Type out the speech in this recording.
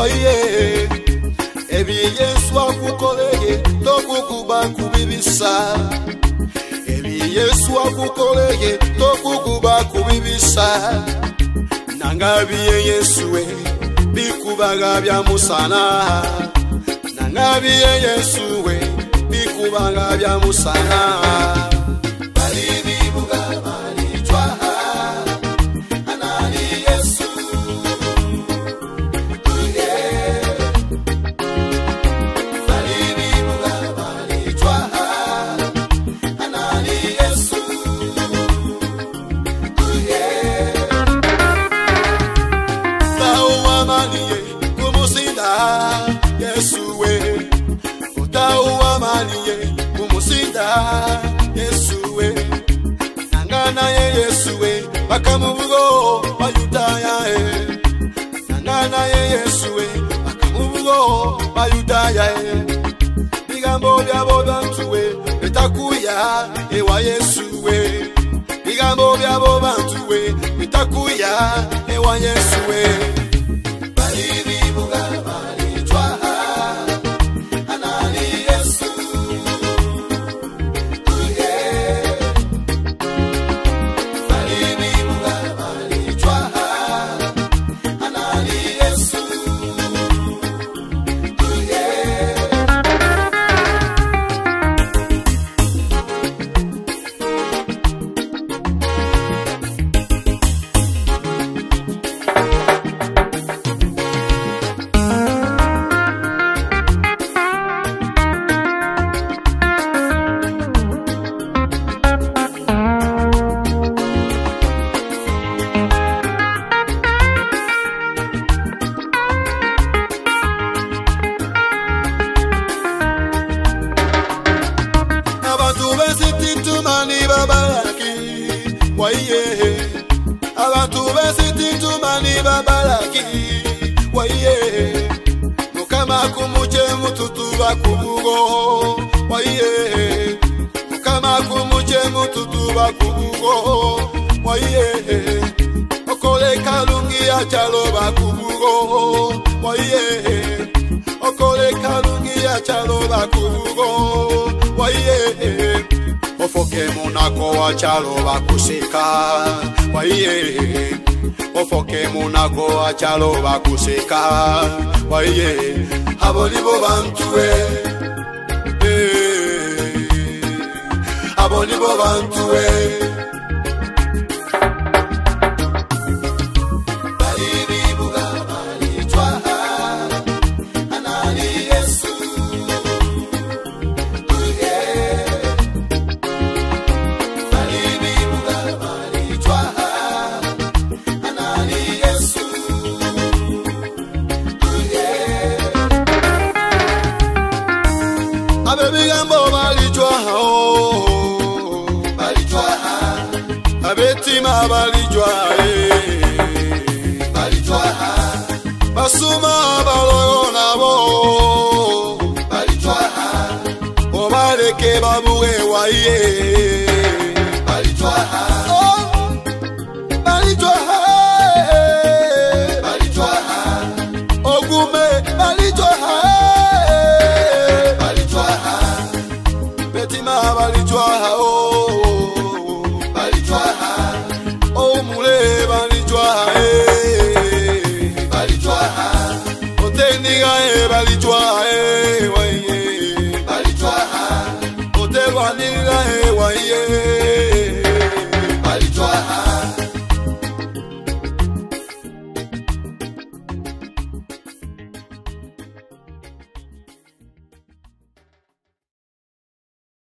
kwaye ebye yesu akukoleye tokukuba kubibisa ebye yesu akukoleye tokukuba kubibisa nanga bye yesuwe bikubaga bya musana. Nanga bye yesuwe bikubaga bya musana. Yesuwe nangana ye yesuwe bakamubugo bayudaya e nangana ye yesuwe bakamubugo bayudaya e bigambo byabo bantuwe bitakuya ewa yesuwe bigambo byabo bantuwe bitakuya ewa yesuwe bali waiye abantu besititumani babalaki waiye mukama kumuche mututu bakubugo waiye mukama kumuche mututu bakubugo waiye okole kalungi yacalo bakubugo waiye okole kalungi yacalo bakubugo waiye ofoke munako wachalo vakuseka waiye ofoke munako bakusika, vakuseka waiye avo nivo vantue eh. avo nivo vantue abetima balijwahe balijwaha. Basuma balogo nabo. Obaleke babuwe waiye spiritual